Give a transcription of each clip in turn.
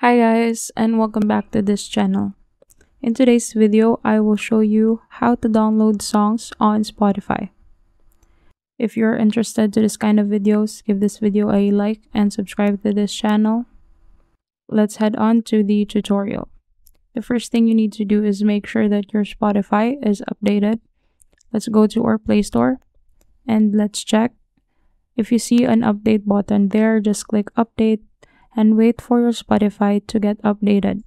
Hi guys and welcome back to this channel. In today's video, I will show you how to download songs on Spotify. If you're interested to this kind of videos, give this video a like and subscribe to this channel. Let's head on to the tutorial. The first thing you need to do is make sure that your Spotify is updated. Let's go to our Play Store and let's check. If you see an update button there, just click update and wait for your Spotify to get updated.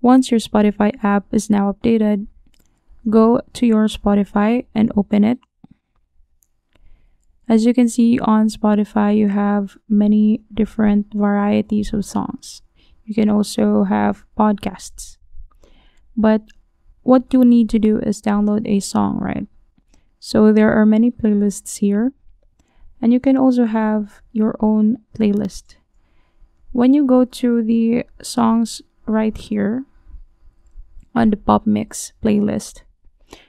Once your Spotify app is now updated, go to your Spotify and open it. As you can see on Spotify, you have many different varieties of songs. You can also have podcasts. But what you need to do is download a song, right? So there are many playlists here. And you can also have your own playlist. When you go to the songs right here on the pop mix playlist,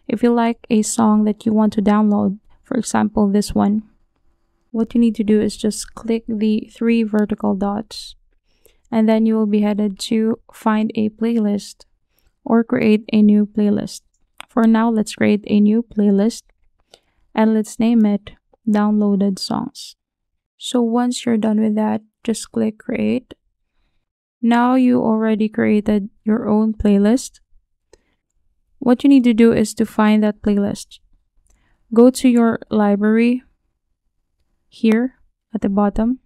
if you like a song that you want to download, for example, this one, what you need to do is just click the three vertical dots and then you will be headed to find a playlist or create a new playlist. For now, let's create a new playlist and let's name it downloaded songs. So once you're done with that, just click create. Now you already created your own playlist. What you need to do is to find that playlist. Go to your library here at the bottom.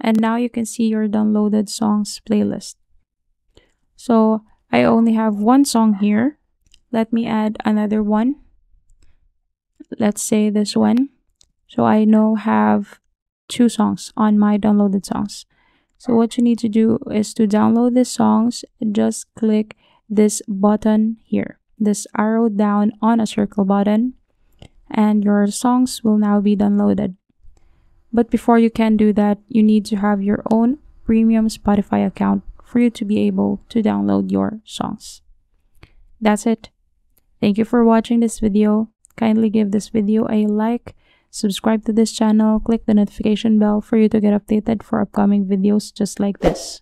And now you can see your downloaded songs playlist. So I only have one song here. Let me add another one. Let's say this one. So I now have two songs on my downloaded songs. So what you need to do is to download the songs, just click this button here, this arrow down on a circle button, and your songs will now be downloaded. But before you can do that, you need to have your own premium Spotify account for you to be able to download your songs. That's it. Thank you for watching this video. Kindly give this video a like Subscribe to this channel, click the notification bell for you to get updated for upcoming videos just like this.